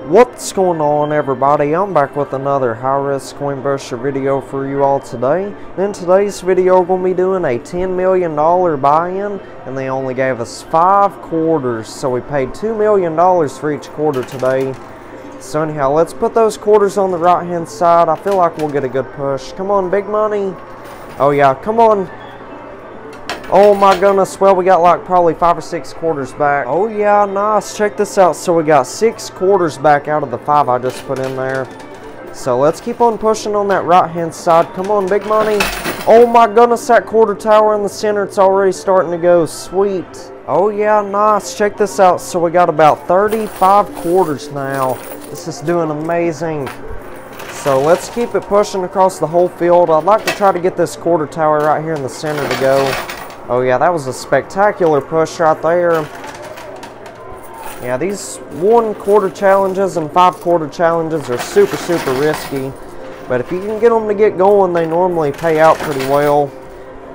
What's going on everybody? I'm back with another high-risk coin pusher video for you all today. In today's video we're going to be doing a $10 million buy-in and they only gave us 5 quarters so we paid $2 million for each quarter today. So anyhow, let's put those quarters on the right hand side. I feel like we'll get a good push. Come on, big money. Oh yeah, come on. Oh my goodness, well we got like probably five or six quarters back. Oh yeah, nice, check this out. So we got six quarters back out of the five I just put in there. So let's keep on pushing on that right hand side. Come on, big money. Oh my goodness, that quarter tower in the center, it's already starting to go. Sweet. Oh yeah, nice, check this out. So we got about 35 quarters now. This is doing amazing. So let's keep it pushing across the whole field. I'd like to try to get this quarter tower right here in the center to go. Oh yeah, that was a spectacular push right there. Yeah, these one quarter challenges and five quarter challenges are super, super risky. But if you can get them to get going, they normally pay out pretty well.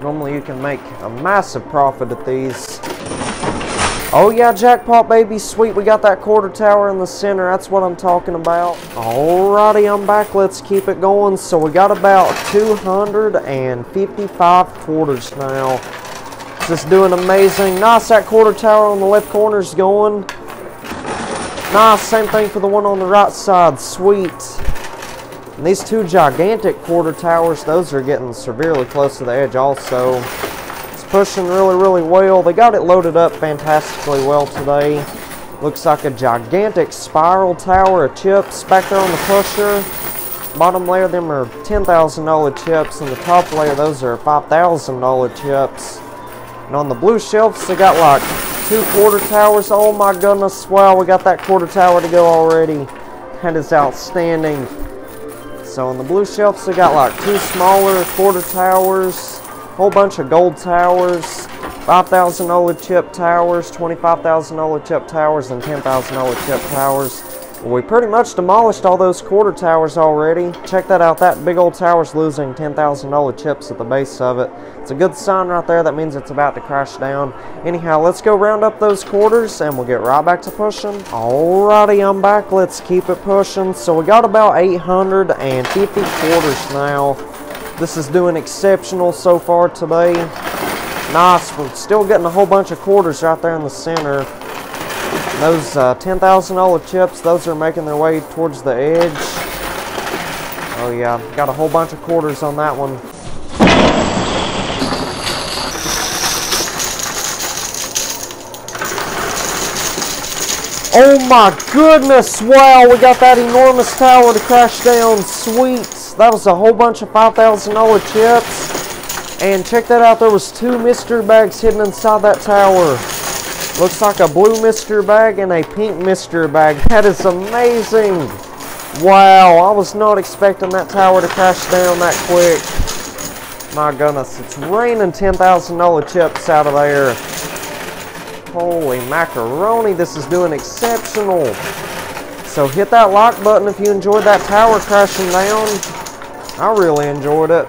Normally you can make a massive profit at these. Oh yeah, jackpot baby, sweet. We got that quarter tower in the center. That's what I'm talking about. Alrighty, I'm back. Let's keep it going. So we got about 255 quarters now. Just doing amazing. Nice, that quarter tower on the left corner is going. Nice, same thing for the one on the right side. Sweet. And these two gigantic quarter towers, those are getting severely close to the edge also. It's pushing really, really well. They got it loaded up fantastically well today. Looks like a gigantic spiral tower of chips back there on the pusher. Bottom layer, them are $10,000 chips, and the top layer, those are $5,000 chips. And on the blue shelves, they got like two quarter towers. Oh my goodness, wow, we got that quarter tower to go already. That is outstanding. So on the blue shelves, they got like two smaller quarter towers, whole bunch of gold towers, $5,000 chip towers, $25,000 chip towers, and $10,000 chip towers. We pretty much demolished all those quarter towers already. Check that out. That big old tower's losing $10,000 chips at the base of it. It's a good sign right there. That means it's about to crash down. Anyhow, let's go round up those quarters and we'll get right back to pushing. Alrighty, I'm back. Let's keep it pushing. So we got about 850 quarters now. This is doing exceptional so far today. Nice. We're still getting a whole bunch of quarters right there in the center. Those uh, $10,000 chips, those are making their way towards the edge. Oh yeah, got a whole bunch of quarters on that one. Oh my goodness, wow, we got that enormous tower to crash down, sweet. That was a whole bunch of $5,000 chips. And check that out, there was two mystery bags hidden inside that tower. Looks like a blue mystery bag and a pink mystery bag. That is amazing. Wow, I was not expecting that tower to crash down that quick. My goodness, it's raining $10,000 chips out of there. Holy macaroni, this is doing exceptional. So hit that like button if you enjoyed that tower crashing down. I really enjoyed it.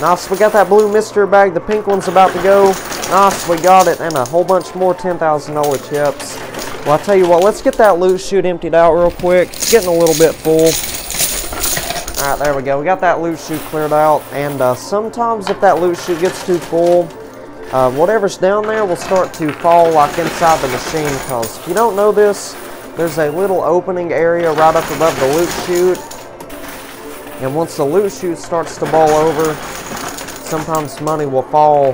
Nice, we got that blue mystery bag. The pink one's about to go. Nice, we got it. And a whole bunch more $10,000 chips. Well, I'll tell you what, let's get that loot chute emptied out real quick. It's getting a little bit full. Alright, there we go. We got that loot chute cleared out. And uh, sometimes if that loot chute gets too full, uh, whatever's down there will start to fall like inside the machine. Because if you don't know this, there's a little opening area right up above the loot chute. And once the loot chute starts to ball over, sometimes money will fall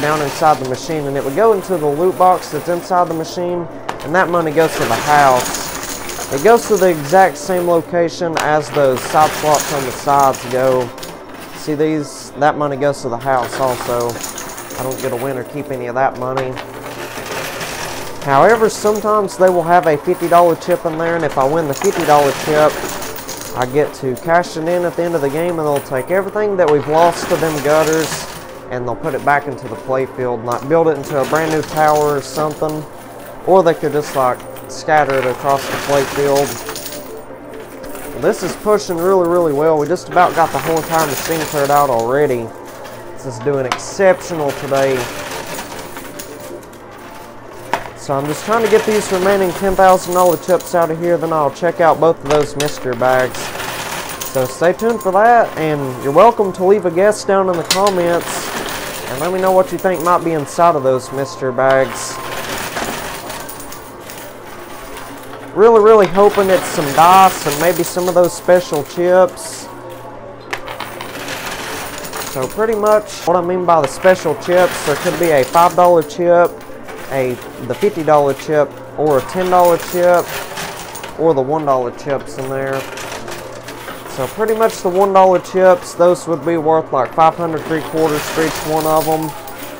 down inside the machine and it would go into the loot box that's inside the machine and that money goes to the house. It goes to the exact same location as those side slots on the sides go. See these? That money goes to the house also. I don't get a win or keep any of that money. However, sometimes they will have a $50 chip in there and if I win the $50 chip, I get to cash it in at the end of the game and they'll take everything that we've lost to them gutters and they'll put it back into the playfield, like build it into a brand new tower or something. Or they could just like scatter it across the playfield. This is pushing really, really well. We just about got the whole entire machine cleared out already. This is doing exceptional today. So I'm just trying to get these remaining $10,000 chips out of here, then I'll check out both of those mystery bags. So stay tuned for that, and you're welcome to leave a guess down in the comments, and let me know what you think might be inside of those mystery bags. Really, really hoping it's some dice and maybe some of those special chips. So pretty much what I mean by the special chips, there could be a $5 chip, a the $50 chip, or a $10 chip, or the $1 chips in there. So pretty much the $1 chips, those would be worth like 500 three quarters for each one of them.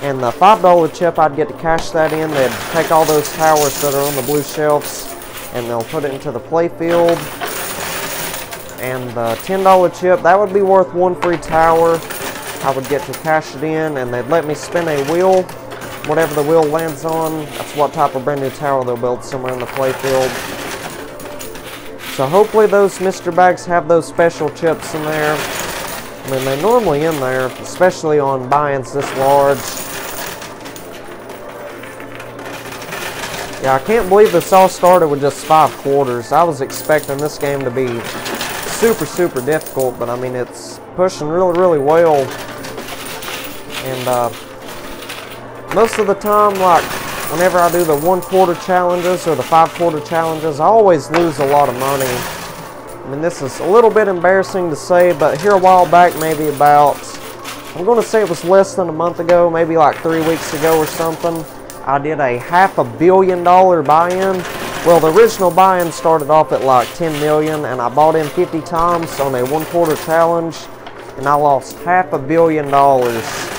And the $5 chip, I'd get to cash that in. They'd take all those towers that are on the blue shelves and they'll put it into the playfield. And the $10 chip, that would be worth one free tower. I would get to cash it in and they'd let me spin a wheel. Whatever the wheel lands on, that's what type of brand new tower they'll build somewhere in the playfield. So hopefully those mystery bags have those special chips in there. I mean, they're normally in there, especially on buy-ins this large. Yeah, I can't believe this all started with just five quarters. I was expecting this game to be super, super difficult, but I mean, it's pushing really, really well. And uh, most of the time, like, whenever I do the one quarter challenges or the five quarter challenges, I always lose a lot of money. I mean, this is a little bit embarrassing to say, but here a while back, maybe about, I'm going to say it was less than a month ago, maybe like three weeks ago or something, I did a half a billion dollar buy-in. Well, the original buy-in started off at like 10 million and I bought in 50 times on a one quarter challenge and I lost half a billion dollars.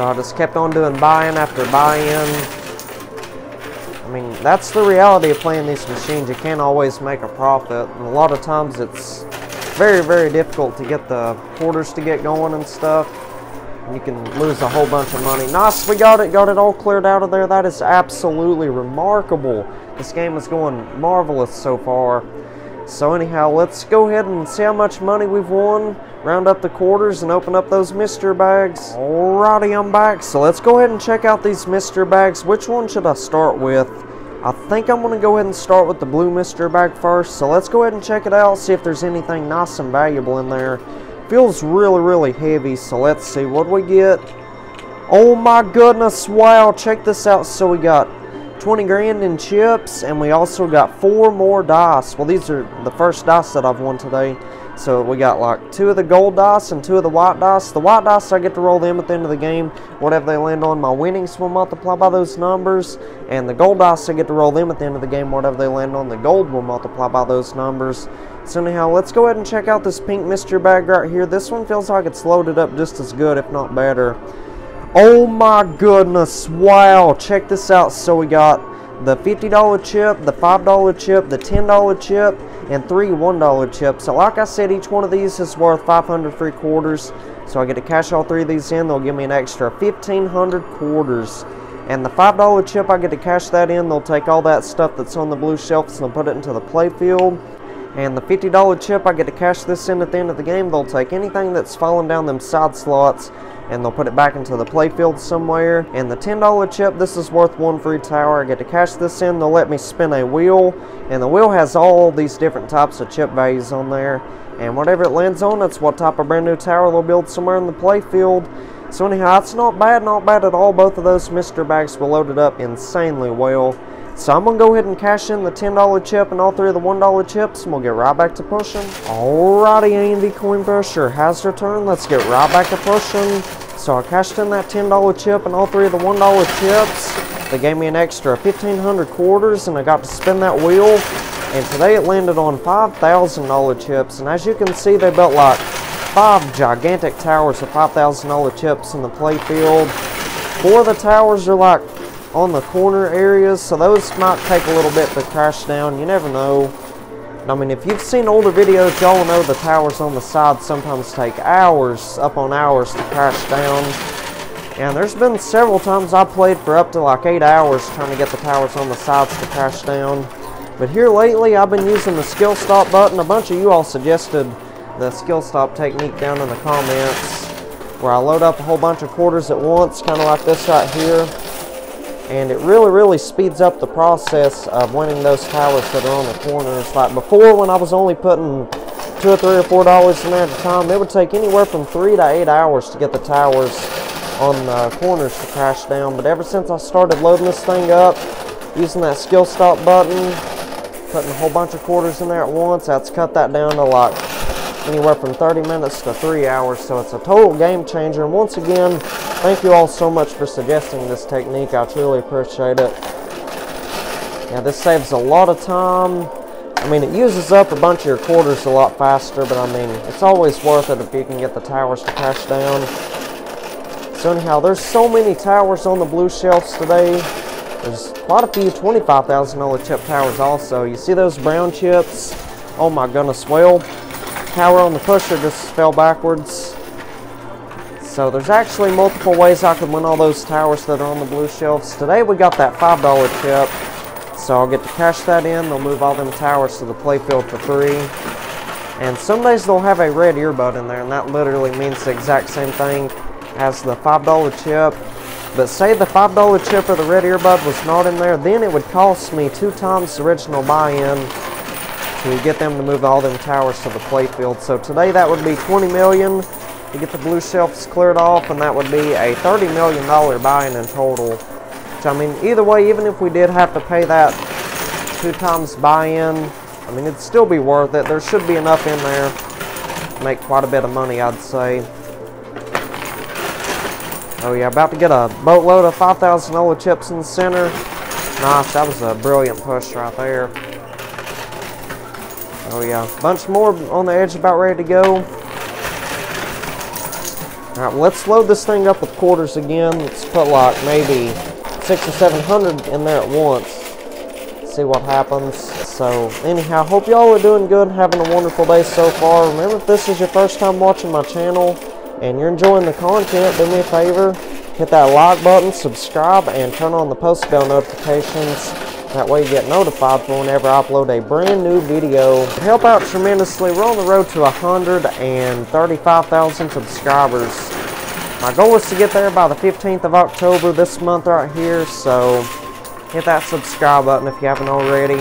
So I just kept on doing buy-in after buy-in. I mean, that's the reality of playing these machines. You can't always make a profit. And a lot of times it's very, very difficult to get the quarters to get going and stuff you can lose a whole bunch of money. Nice, we got it, got it all cleared out of there. That is absolutely remarkable. This game is going marvelous so far. So anyhow, let's go ahead and see how much money we've won, round up the quarters, and open up those mystery bags. Alrighty, I'm back. So let's go ahead and check out these mystery bags. Which one should I start with? I think I'm going to go ahead and start with the blue mystery bag first. So let's go ahead and check it out, see if there's anything nice and valuable in there. Feels really, really heavy, so let's see. What do we get? Oh my goodness, wow, check this out. So we got 20 grand in chips, and we also got four more dice. Well, these are the first dice that I've won today. So we got like two of the gold dice and two of the white dice. The white dice, I get to roll them at the end of the game. Whatever they land on, my winnings will multiply by those numbers. And the gold dice, I get to roll them at the end of the game. Whatever they land on, the gold will multiply by those numbers. So anyhow, let's go ahead and check out this pink mystery bag right here. This one feels like it's loaded up just as good, if not better. Oh my goodness, wow, check this out. So we got the $50 chip, the $5 chip, the $10 chip, and three $1 chips. So like I said, each one of these is worth 500 free quarters. So I get to cash all three of these in. They'll give me an extra 1,500 quarters. And the $5 chip, I get to cash that in. They'll take all that stuff that's on the blue shelves and put it into the playfield. And the $50 chip, I get to cash this in at the end of the game. They'll take anything that's fallen down them side slots and they'll put it back into the playfield somewhere. And the $10 chip, this is worth one free tower. I get to cash this in, they'll let me spin a wheel, and the wheel has all these different types of chip values on there. And whatever it lands on, that's what type of brand new tower they'll build somewhere in the playfield. So anyhow, it's not bad, not bad at all. Both of those Mystery Bags were loaded up insanely well. So I'm going to go ahead and cash in the $10 chip and all three of the $1 chips, and we'll get right back to pushing. Alrighty, A&V Coin Pusher has returned. Let's get right back to pushing. So I cashed in that $10 chip and all three of the $1 chips. They gave me an extra 1,500 quarters, and I got to spin that wheel. And today it landed on $5,000 chips. And as you can see, they built like five gigantic towers of $5,000 chips in the playfield. Four of the towers are like on the corner areas, so those might take a little bit to crash down. You never know. I mean, if you've seen older videos, y'all know the towers on the side sometimes take hours, up on hours, to crash down. And there's been several times I played for up to like 8 hours trying to get the towers on the sides to crash down. But here lately, I've been using the skill stop button. A bunch of you all suggested the skill stop technique down in the comments, where I load up a whole bunch of quarters at once, kind of like this right here. And it really, really speeds up the process of winning those towers that are on the corners. Like before, when I was only putting two or three or four dollars in there at a time, it would take anywhere from three to eight hours to get the towers on the corners to crash down. But ever since I started loading this thing up, using that skill stop button, putting a whole bunch of quarters in there at once, that's cut that down to like anywhere from 30 minutes to three hours. So it's a total game changer. And once again, thank you all so much for suggesting this technique. I truly appreciate it. Yeah, this saves a lot of time. I mean, it uses up a bunch of your quarters a lot faster, but I mean, it's always worth it if you can get the towers to crash down. So anyhow, there's so many towers on the blue shelves today. There's quite a few $25,000 chip towers also. You see those brown chips? Oh my goodness, well, tower on the pusher just fell backwards. So there's actually multiple ways I can win all those towers that are on the blue shelves. Today we got that $5 chip. So I'll get to cash that in. They'll move all them towers to the playfield for free. And some days they'll have a red earbud in there, and that literally means the exact same thing as the $5 chip. But say the $5 chip or the red earbud was not in there, then it would cost me two times the original buy-in to get them to move all them towers to the playfield. So today that would be 20 million to get the blue shelves cleared off, and that would be a $30 million buy-in in total. Which, I mean, either way, even if we did have to pay that two times buy-in, I mean, it'd still be worth it. There should be enough in there to make quite a bit of money, I'd say. Oh yeah, about to get a boatload of $5,000 chips in the center. Nice, that was a brilliant push right there. Oh yeah, bunch more on the edge about ready to go. Alright, let's load this thing up with quarters again. Let's put like maybe six or seven hundred in there at once. See what happens. So anyhow, hope y'all are doing good having a wonderful day so far. Remember if this is your first time watching my channel, and you're enjoying the content, do me a favor, hit that like button, subscribe, and turn on the post bell notifications. That way you get notified whenever I upload a brand new video. Help out tremendously. We're on the road to 135,000 subscribers. My goal is to get there by the 15th of October this month right here, so hit that subscribe button if you haven't already.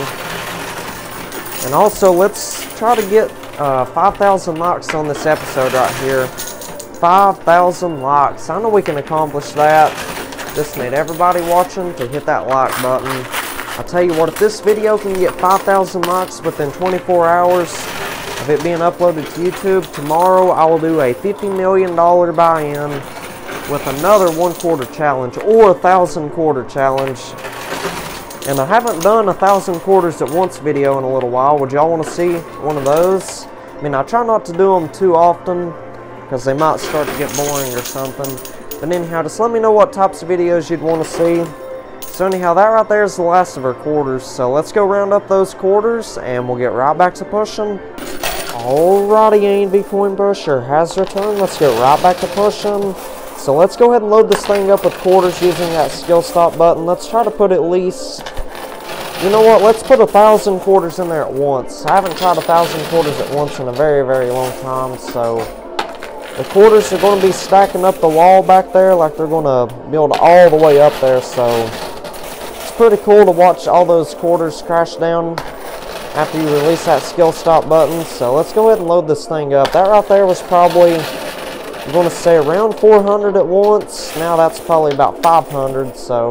And also, let's try to get uh, 5,000 likes on this episode right here. 5,000 likes. I know we can accomplish that. Just need everybody watching to hit that like button. I'll tell you what, if this video can get 5,000 likes within 24 hours of it being uploaded to YouTube, tomorrow I will do a $50 million buy-in with another one quarter challenge or a thousand quarter challenge. And I haven't done a thousand quarters at once video in a little while. Would y'all want to see one of those? I mean, I try not to do them too often because they might start to get boring or something. But anyhow, just let me know what types of videos you'd want to see. So anyhow, that right there is the last of our quarters. So let's go round up those quarters and we'll get right back to pushing. Alrighty, A&V Coin Pusher has returned. Let's get right back to pushing. So let's go ahead and load this thing up with quarters using that skill stop button. Let's try to put at least, you know what, let's put a thousand quarters in there at once. I haven't tried a thousand quarters at once in a very, very long time, so the quarters are going to be stacking up the wall back there like they're going to build all the way up there. So pretty cool to watch all those quarters crash down after you release that skill stop button. So let's go ahead and load this thing up. That right there was probably, I'm going to say around 400 at once. Now that's probably about 500. So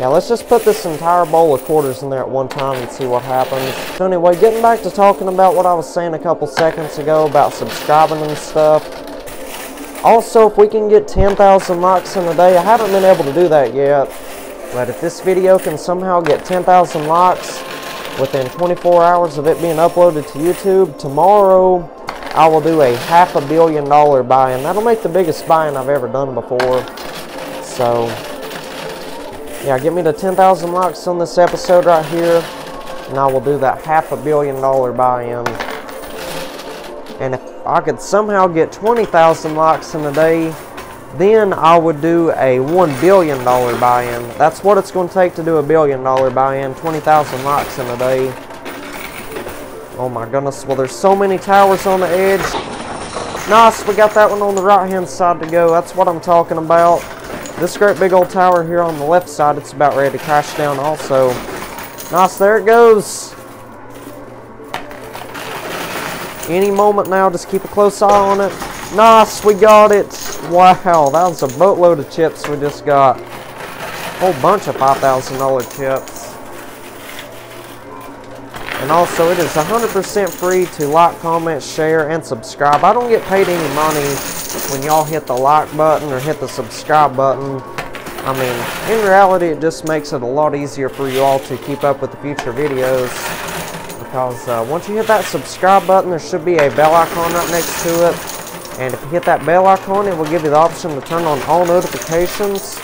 yeah, let's just put this entire bowl of quarters in there at one time and see what happens. So anyway, getting back to talking about what I was saying a couple seconds ago about subscribing and stuff. Also, if we can get 10,000 likes in a day, I haven't been able to do that yet. But if this video can somehow get 10,000 likes within 24 hours of it being uploaded to YouTube, tomorrow I will do a half a billion dollar buy-in. That'll make the biggest buy-in I've ever done before. So, yeah, get me to 10,000 likes on this episode right here, and I will do that half a billion dollar buy-in. And if I could somehow get 20,000 likes in a day, then I would do a $1 billion buy-in. That's what it's going to take to do a billion dollar buy-in, 20,000 likes in a day. Oh my goodness, well there's so many towers on the edge. Nice, we got that one on the right hand side to go. That's what I'm talking about. this great big old tower here on the left side, it's about ready to crash down also. Nice, there it goes. Any moment now, just keep a close eye on it. Nice, we got it. Wow, that was a boatload of chips we just got. A whole bunch of $5,000 chips. And also, it is 100% free to like, comment, share, and subscribe. I don't get paid any money when y'all hit the like button or hit the subscribe button. I mean, in reality, it just makes it a lot easier for you all to keep up with the future videos. Because uh, once you hit that subscribe button, there should be a bell icon right next to it. And if you hit that bell icon, it will give you the option to turn on all notifications.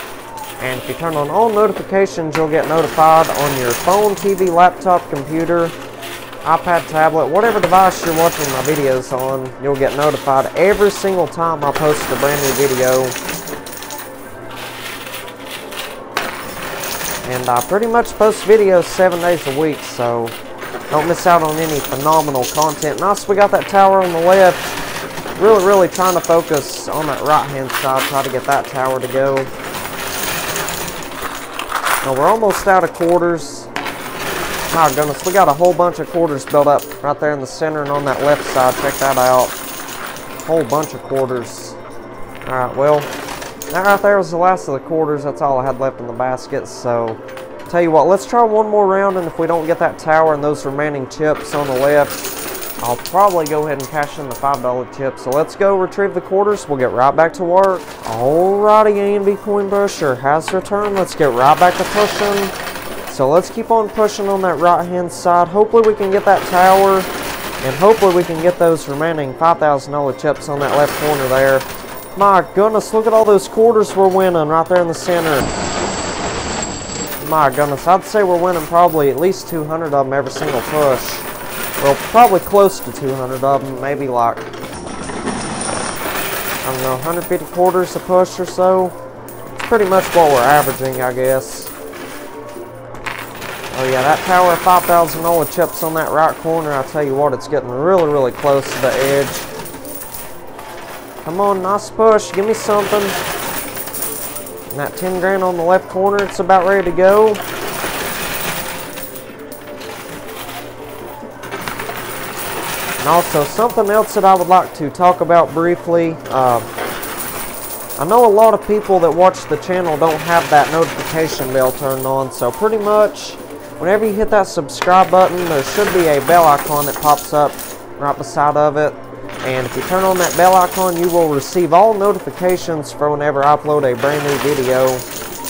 And if you turn on all notifications, you'll get notified on your phone, TV, laptop, computer, iPad, tablet, whatever device you're watching my videos on, you'll get notified every single time I post a brand new video. And I pretty much post videos seven days a week, so don't miss out on any phenomenal content. Nice, we got that tower on the left. Really, really trying to focus on that right-hand side, try to get that tower to go. Now, we're almost out of quarters. My goodness, we got a whole bunch of quarters built up right there in the center and on that left side. Check that out. Whole bunch of quarters. Alright, well, that right there was the last of the quarters. That's all I had left in the basket. So, tell you what, let's try one more round. And if we don't get that tower and those remaining chips on the left, I'll probably go ahead and cash in the $5 chip. So let's go retrieve the quarters. We'll get right back to work. Alrighty, Coin Pusher has returned. Let's get right back to pushing. So let's keep on pushing on that right hand side. Hopefully we can get that tower and hopefully we can get those remaining $5,000 chips on that left corner there. My goodness, look at all those quarters we're winning right there in the center. My goodness, I'd say we're winning probably at least 200 of them every single push. Well, probably close to 200 of them, maybe like, I don't know, 150 quarters a push or so. It's pretty much what we're averaging, I guess. Oh yeah, that tower of $5,000 chips on that right corner, I tell you what, it's getting really, really close to the edge. Come on, nice push, give me something. And that 10 grand on the left corner, it's about ready to go. And also, something else that I would like to talk about briefly. Uh, I know a lot of people that watch the channel don't have that notification bell turned on, so pretty much Whenever you hit that subscribe button, there should be a bell icon that pops up right beside of it. And if you turn on that bell icon, you will receive all notifications for whenever I upload a brand new video.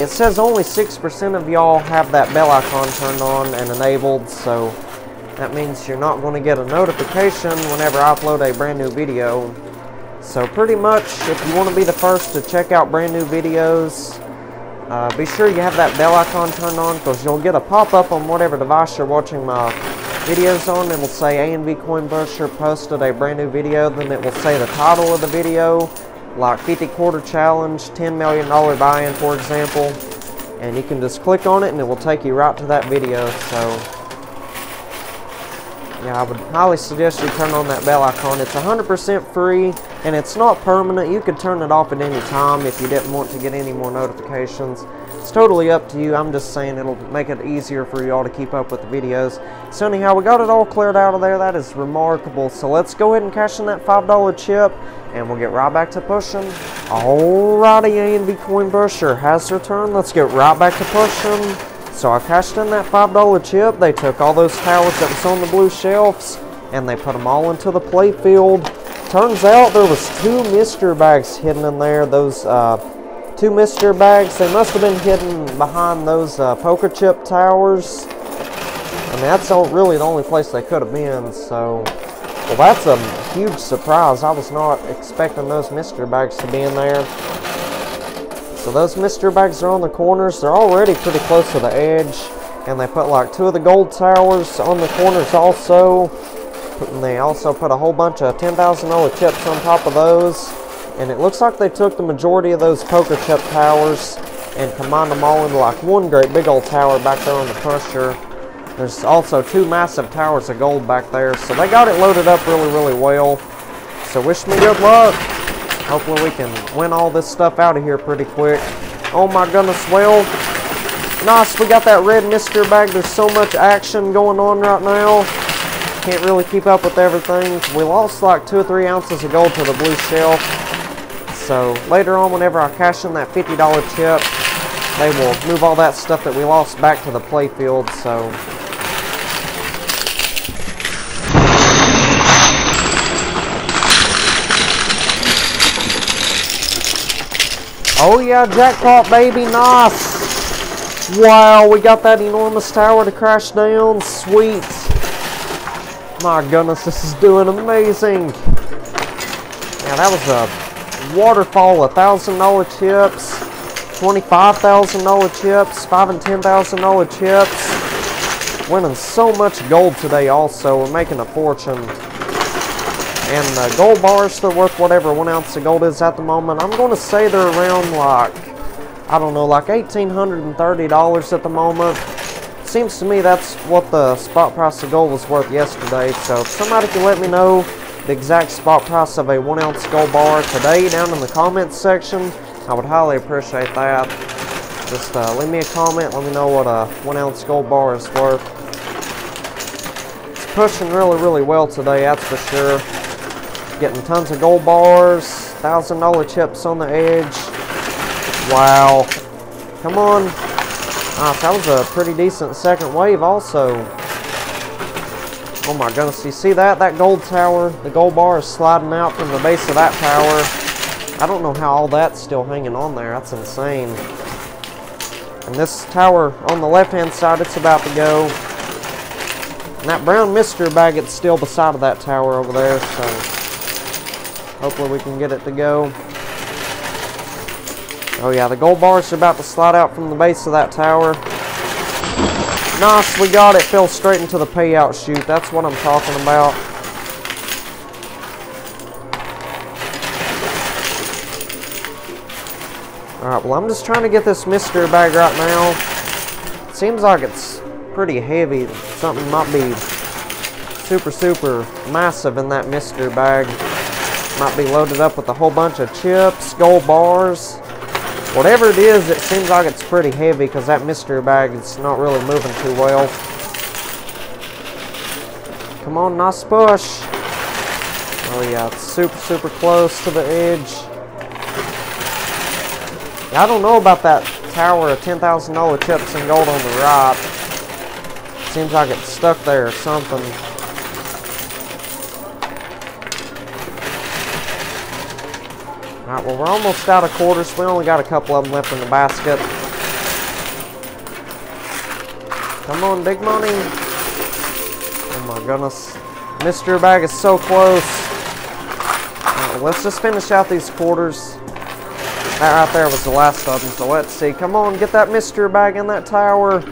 It says only 6% of y'all have that bell icon turned on and enabled, so that means you're not going to get a notification whenever I upload a brand new video. So pretty much, if you want to be the first to check out brand new videos, uh, be sure you have that bell icon turned on because you'll get a pop-up on whatever device you're watching my videos on. It will say A&V Coin posted a brand new video. Then it will say the title of the video, like 50 quarter challenge, $10 million buy-in, for example. And you can just click on it and it will take you right to that video. So, yeah, I would highly suggest you turn on that bell icon. It's 100% free and it's not permanent. You could turn it off at any time if you didn't want to get any more notifications. It's totally up to you. I'm just saying it'll make it easier for y'all to keep up with the videos. So anyhow, we got it all cleared out of there. That is remarkable. So let's go ahead and cash in that $5 chip and we'll get right back to pushing. Alrighty, A&V Coin Pusher has returned. Let's get right back to pushing. So I cashed in that $5 chip. They took all those towers that was on the blue shelves and they put them all into the play field turns out there was two mystery bags hidden in there. Those uh, two mystery bags, they must have been hidden behind those uh, poker chip towers. I mean, that's really the only place they could have been, so... Well, that's a huge surprise. I was not expecting those mystery bags to be in there. So those mystery bags are on the corners. They're already pretty close to the edge. And they put like two of the gold towers on the corners also. And they also put a whole bunch of $10,000 chips on top of those. And it looks like they took the majority of those poker chip towers and combined them all into like one great big old tower back there on the pusher. There's also two massive towers of gold back there. So they got it loaded up really, really well. So wish me good luck. Hopefully we can win all this stuff out of here pretty quick. Oh my goodness, well, nice, we got that red mystery bag. There's so much action going on right now. Can't really keep up with everything. We lost like two or three ounces of gold to the blue shelf. So later on, whenever I cash in that $50 chip, they will move all that stuff that we lost back to the playfield. So Oh yeah, jackpot baby, nice. Wow, we got that enormous tower to crash down, sweet. My goodness, this is doing amazing. Yeah, that was a waterfall of thousand dollar chips, twenty-five thousand dollar chips, five and ten thousand dollar chips. Winning so much gold today also, we're making a fortune. And the gold bars, they're worth whatever one ounce of gold is at the moment. I'm going to say they're around like, I don't know, like $1,830 at the moment. Seems to me that's what the spot price of gold was worth yesterday. So if somebody can let me know the exact spot price of a one ounce gold bar today down in the comments section, I would highly appreciate that. Just uh, leave me a comment, let me know what a one ounce gold bar is worth. It's pushing really, really well today, that's for sure. Getting tons of gold bars, thousand dollar chips on the edge. Wow. Come on. Ah, that was a pretty decent second wave also. Oh my goodness, you see that? That gold tower, the gold bar is sliding out from the base of that tower. I don't know how all that's still hanging on there. That's insane. And this tower on the left-hand side, it's about to go. And that brown mystery bag, it's still beside of that tower over there, so... Hopefully we can get it to go. Oh yeah, the gold bars are about to slide out from the base of that tower. Nice, we got it. Fell straight into the payout chute. That's what I'm talking about. Alright, well I'm just trying to get this mystery bag right now. seems like it's pretty heavy. Something might be super, super massive in that mystery bag. Might be loaded up with a whole bunch of chips, gold bars. Whatever it is, it seems like it's pretty heavy because that mystery bag is not really moving too well. Come on, nice push. Oh yeah, it's super, super close to the edge. I don't know about that tower of $10,000 chips and gold on the right. Seems like it's stuck there or something. Well we're almost out of quarters. We only got a couple of them left in the basket. Come on, big money. Oh my goodness. Mystery bag is so close. Right, well, let's just finish out these quarters. That right there was the last of them, so let's see. Come on, get that mystery bag in that tower.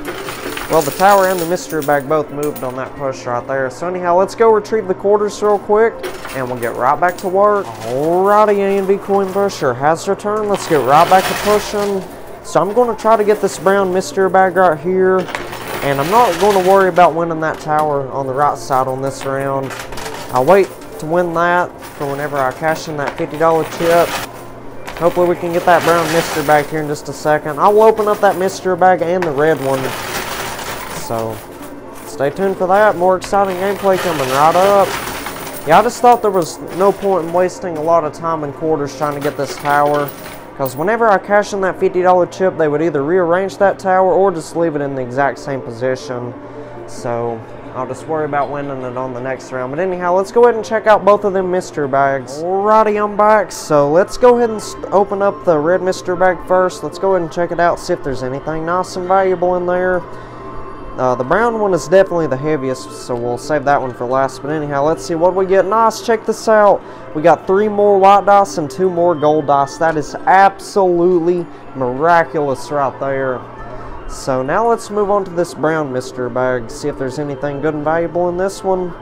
Well, the tower and the mystery bag both moved on that push right there. So anyhow, let's go retrieve the quarters real quick and we'll get right back to work. Alrighty, A&V Coin Pusher has returned. Let's get right back to pushing. So I'm going to try to get this brown mystery bag right here. And I'm not going to worry about winning that tower on the right side on this round. I'll wait to win that for whenever I cash in that $50 chip. Hopefully we can get that brown mystery bag here in just a second. I will open up that mystery bag and the red one. So, stay tuned for that. More exciting gameplay coming right up. Yeah, I just thought there was no point in wasting a lot of time and quarters trying to get this tower. Because whenever I cash in that $50 chip, they would either rearrange that tower or just leave it in the exact same position. So, I'll just worry about winning it on the next round. But anyhow, let's go ahead and check out both of them mystery bags. Alrighty, I'm back. So, let's go ahead and open up the red mystery bag first. Let's go ahead and check it out, see if there's anything nice and valuable in there. Uh, the brown one is definitely the heaviest, so we'll save that one for last. But anyhow, let's see what we get. Nice, check this out. We got three more white dice and two more gold dice. That is absolutely miraculous right there. So now let's move on to this brown mystery bag. See if there's anything good and valuable in this one.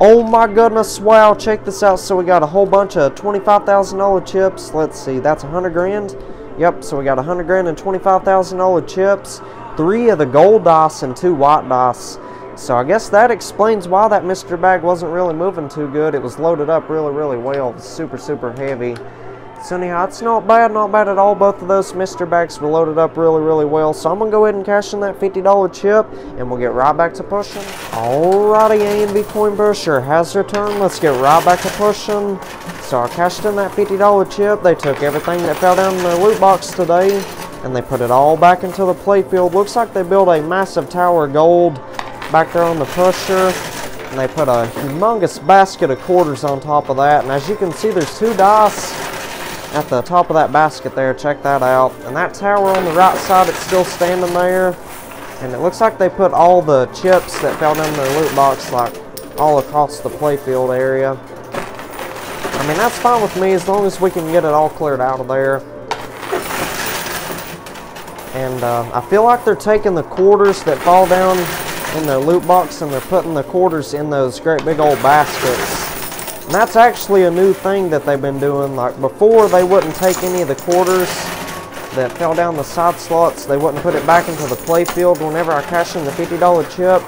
Oh my goodness, wow, check this out. So we got a whole bunch of $25,000 chips. Let's see, that's 100 grand. Yep, so we got 100 grand and $25,000 chips three of the gold dice and two white dice. So I guess that explains why that mystery bag wasn't really moving too good. It was loaded up really, really well. super, super heavy. So anyhow, it's not bad, not bad at all. Both of those mystery bags were loaded up really, really well. So I'm going to go ahead and cash in that $50 chip, and we'll get right back to pushing. Alrighty, A&V Coin Pusher has returned. Let's get right back to pushing. So I cashed in that $50 chip. They took everything that fell down in the loot box today, and they put it all back into the playfield. Looks like they built a massive tower of gold back there on the pusher and they put a humongous basket of quarters on top of that and as you can see there's two dice at the top of that basket there. Check that out. And that tower on the right side, it's still standing there. And it looks like they put all the chips that fell down their loot box like all across the playfield area. I mean, that's fine with me as long as we can get it all cleared out of there. And uh, I feel like they're taking the quarters that fall down in their loot box and they're putting the quarters in those great big old baskets. And that's actually a new thing that they've been doing. Like before, they wouldn't take any of the quarters that fell down the side slots. They wouldn't put it back into the playfield whenever I cash in the $50 chip.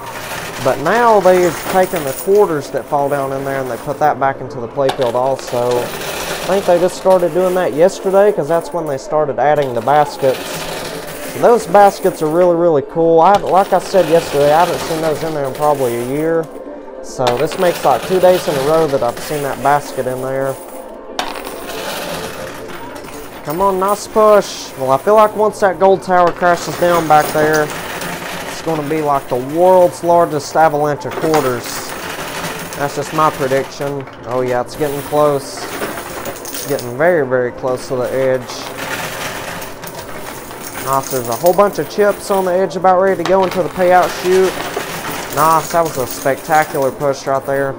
But now they've taken the quarters that fall down in there and they put that back into the playfield also. I think they just started doing that yesterday because that's when they started adding the baskets. Those baskets are really, really cool. I, like I said yesterday, I haven't seen those in there in probably a year. So this makes like two days in a row that I've seen that basket in there. Come on, nice push. Well, I feel like once that gold tower crashes down back there, it's going to be like the world's largest avalanche of quarters. That's just my prediction. Oh yeah, it's getting close. It's getting very, very close to the edge. Nice, there's a whole bunch of chips on the edge about ready to go into the payout chute. Nice, that was a spectacular push right there.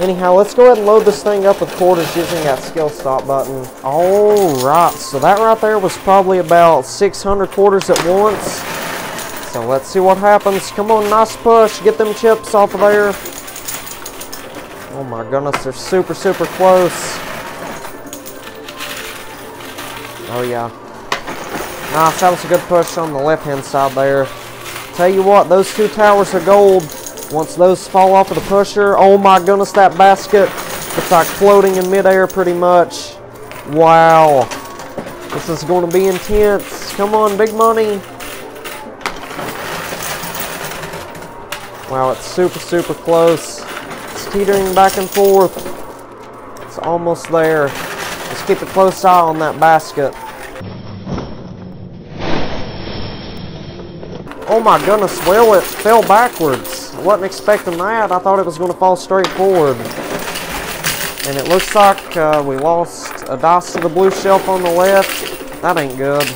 Anyhow, let's go ahead and load this thing up with quarters using that skill stop button. Alright, so that right there was probably about 600 quarters at once. So let's see what happens. Come on, nice push. Get them chips off of there. Oh my goodness, they're super, super close. Oh yeah. Nice, that was a good push on the left-hand side there. Tell you what, those two towers are gold. Once those fall off of the pusher, oh my goodness, that basket, it's like floating in midair pretty much. Wow. This is going to be intense. Come on, big money. Wow, it's super, super close. It's teetering back and forth. It's almost there. Just keep a close eye on that basket. Oh my goodness, well it fell backwards. I wasn't expecting that. I thought it was going to fall straight forward. And it looks like uh, we lost a dice to the blue shelf on the left. That ain't good.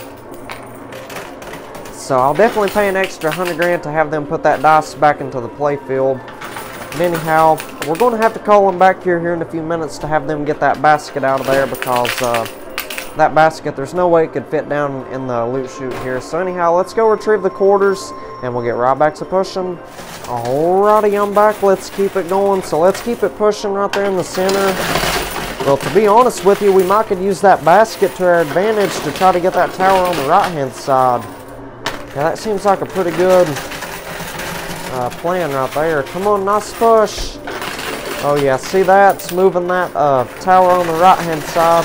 So I'll definitely pay an extra 100 grand to have them put that dice back into the playfield. anyhow, we're going to have to call them back here here in a few minutes to have them get that basket out of there because uh, that basket, there's no way it could fit down in the loot chute here. So anyhow, let's go retrieve the quarters, and we'll get right back to pushing. Alrighty, I'm back. Let's keep it going. So let's keep it pushing right there in the center. Well, to be honest with you, we might could use that basket to our advantage to try to get that tower on the right-hand side. Yeah, that seems like a pretty good uh, plan right there. Come on, nice push. Oh yeah, see that? It's moving that uh, tower on the right-hand side.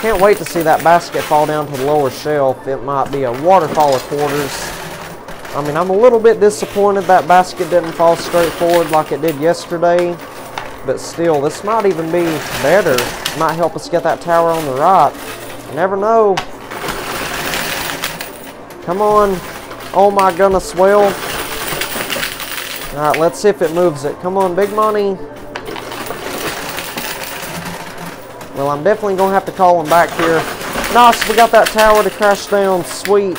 Can't wait to see that basket fall down to the lower shelf. It might be a waterfall of quarters. I mean, I'm a little bit disappointed that basket didn't fall straight forward like it did yesterday. But still, this might even be better. Might help us get that tower on the right. You never know. Come on. Oh my goodness, well. Alright, let's see if it moves it. Come on, big money. Well, I'm definitely going to have to call him back here. Nice, we got that tower to crash down. Sweet.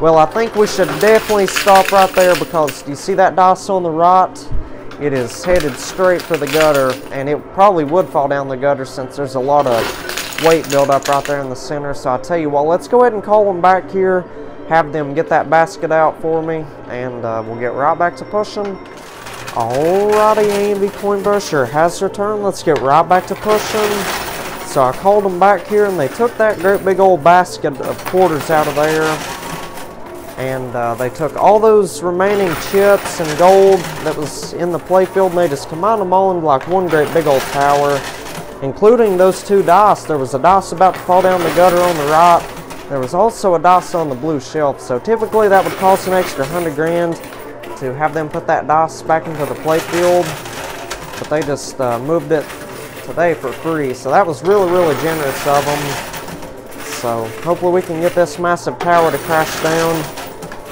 Well, I think we should definitely stop right there because do you see that dice on the right? It is headed straight for the gutter, and it probably would fall down the gutter since there's a lot of weight built up right there in the center. So I tell you what, let's go ahead and call them back here, have them get that basket out for me, and uh, we'll get right back to pushing. Alrighty, A&V Coin Pusher has returned. Let's get right back to pushing. So I called them back here and they took that great big old basket of quarters out of there. And uh, they took all those remaining chips and gold that was in the playfield and they just combined them all into like one great big old tower. including those two DOS. There was a DOS about to fall down the gutter on the right. There was also a DOS on the blue shelf. So typically that would cost an extra 100 grand to have them put that DOS back into the playfield. But they just uh, moved it today for free. So that was really, really generous of them. So hopefully we can get this massive tower to crash down.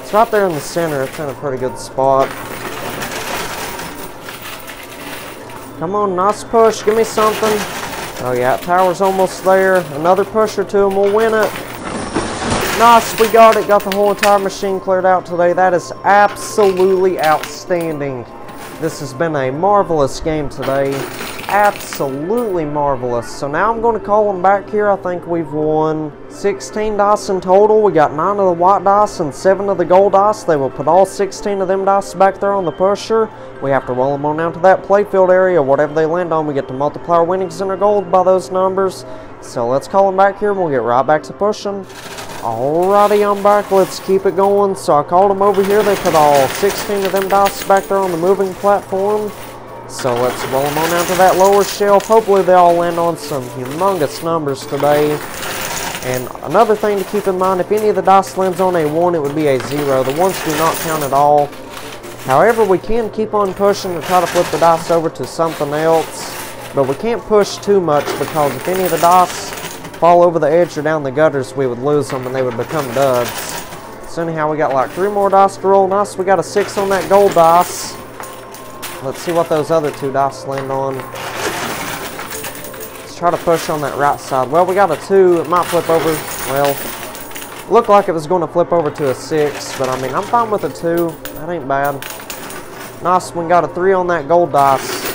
It's right there in the center. It's in a pretty good spot. Come on, nice push. Give me something. Oh yeah, tower's almost there. Another push or two and we'll win it. Nice, we got it. Got the whole entire machine cleared out today. That is absolutely outstanding. This has been a marvelous game today. Absolutely marvelous. So now I'm going to call them back here. I think we've won 16 dice in total. We got 9 of the white dice and 7 of the gold dice. They will put all 16 of them dice back there on the pusher. We have to roll them on down to that playfield area. Whatever they land on, we get to multiply our winnings and our gold by those numbers. So let's call them back here and we'll get right back to pushing. Alrighty, I'm back. Let's keep it going. So I called them over here. They put all 16 of them dice back there on the moving platform. So let's roll them on down to that lower shelf. Hopefully they all land on some humongous numbers today. And another thing to keep in mind, if any of the dice lands on a 1, it would be a 0. The ones do not count at all. However, we can keep on pushing to try to flip the dice over to something else. But we can't push too much because if any of the dice fall over the edge or down the gutters, we would lose them and they would become duds. So anyhow, we got like three more dice to roll. Nice, we got a 6 on that gold dice. Let's see what those other two dice land on. Let's try to push on that right side. Well, we got a 2. It might flip over. Well, looked like it was going to flip over to a 6. But, I mean, I'm fine with a 2. That ain't bad. Nice one. Got a 3 on that gold dice.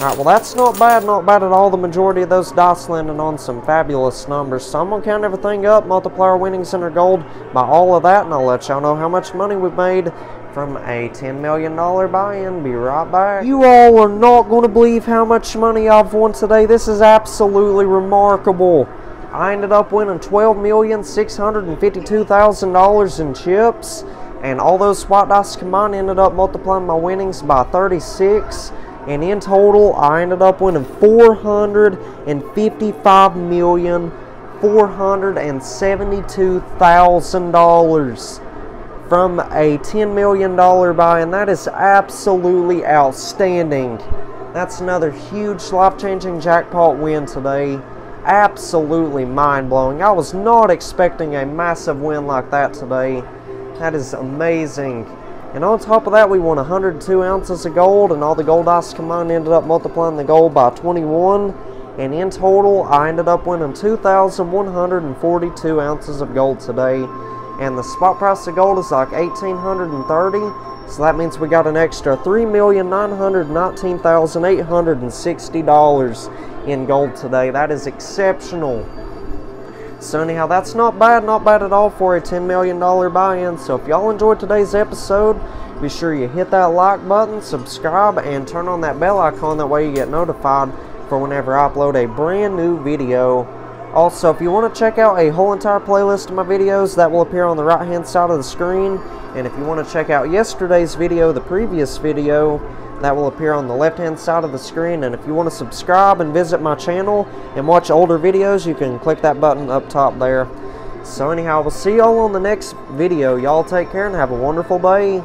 Alright, well that's not bad, not bad at all. The majority of those dice landing on some fabulous numbers. So I'm going to count everything up, multiply our winnings and our gold by all of that, and I'll let y'all know how much money we've made from a $10 million buy-in. Be right back. You all are not going to believe how much money I've won today. This is absolutely remarkable. I ended up winning $12,652,000 in chips, and all those white dice combined ended up multiplying my winnings by 36 and in total I ended up winning four hundred and fifty-five million four hundred and seventy-two thousand dollars from a $10 million buy, and that is absolutely outstanding. That's another huge life-changing jackpot win today. Absolutely mind-blowing. I was not expecting a massive win like that today. That is amazing. And on top of that, we won 102 ounces of gold, and all the gold dice combined ended up multiplying the gold by 21. And in total, I ended up winning 2,142 ounces of gold today. And the spot price of gold is like 1,830. So that means we got an extra $3,919,860 in gold today. That is exceptional. So anyhow, that's not bad, not bad at all for a $10 million buy-in. So if y'all enjoyed today's episode, be sure you hit that like button, subscribe, and turn on that bell icon. That way you get notified for whenever I upload a brand new video. Also, if you want to check out a whole entire playlist of my videos, that will appear on the right-hand side of the screen. And if you want to check out yesterday's video, the previous video, that will appear on the left hand side of the screen. And if you want to subscribe and visit my channel and watch older videos you can click that button up top there. So anyhow we'll see y'all on the next video. Y'all take care and have a wonderful day